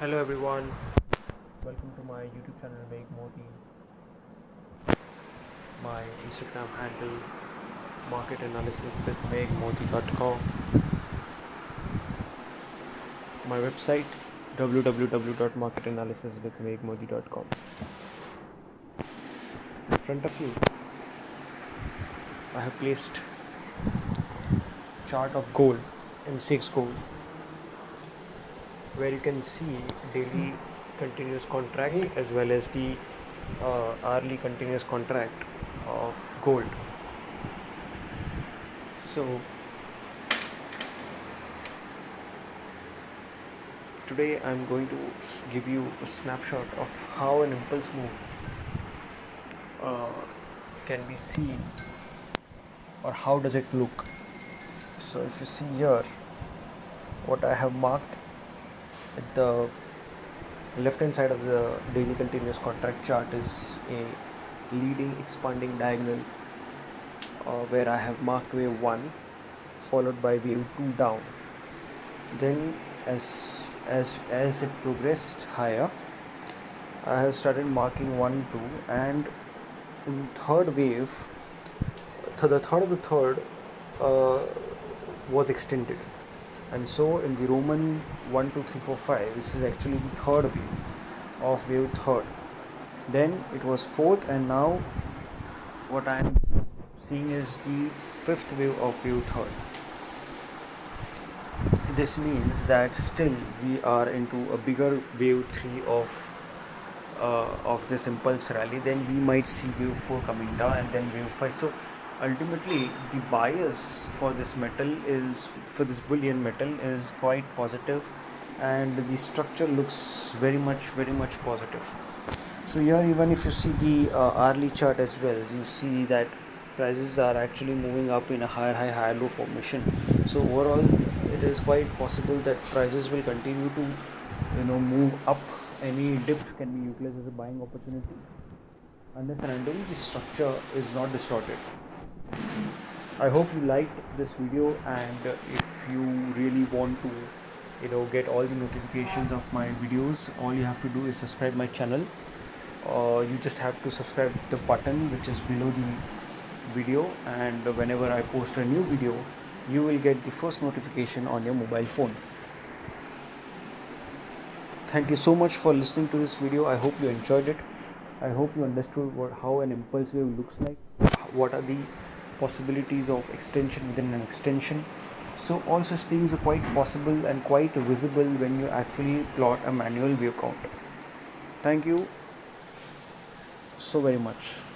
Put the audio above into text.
Hello everyone, welcome to my YouTube channel Megh Mody. My Instagram handle market analysis with megmodi.com. My website www.marketanalysiswithmegmodi.com. In front of you, I have placed chart of gold, MCX gold where you can see daily continuous contract as well as the uh, hourly continuous contract of gold. So today i'm going to give you a snapshot of how an impulse move uh, can be seen or how does it look. So if you see here what i have marked at the left hand side of the daily continuous contract chart is a leading expanding diagonal uh, where I have marked wave 1 followed by wave 2 down. Then as as as it progressed higher I have started marking 1 2 and in third wave th- the third of the third uh, was extended and so in the roman 1 2 3 4 5 this is actually the third wave of wave third. Then it was fourth and now what i am seeing is the fifth wave of wave third. This means that still we are into a bigger wave 3 of uh, of this impulse rally then we might see wave 4 coming down and then wave 5 so ultimately the bias for this metal is for this bullion metal is quite positive and the structure looks very much very much positive. So here even if you see the uh, hourly chart as well you see that prices are actually moving up in a higher high higher low formation. So overall it is quite possible that prices will continue to you know move up. Any dip can be utilized as a buying opportunity. Unless and until the structure is not distorted I hope you liked this video and if you really want to you know get all the notifications of my videos all you have to do is subscribe my channel. Uh, you just have to subscribe the button which is below the video and whenever I post a new video you will get the first notification on your mobile phone. Thank you so much for listening to this video. I hope you enjoyed it. I hope you understood what how an impulse wave looks like. What are the possibilities of extension within an extension. So all such things are quite possible and quite visible when you actually plot a manual wave count. Thank you so very much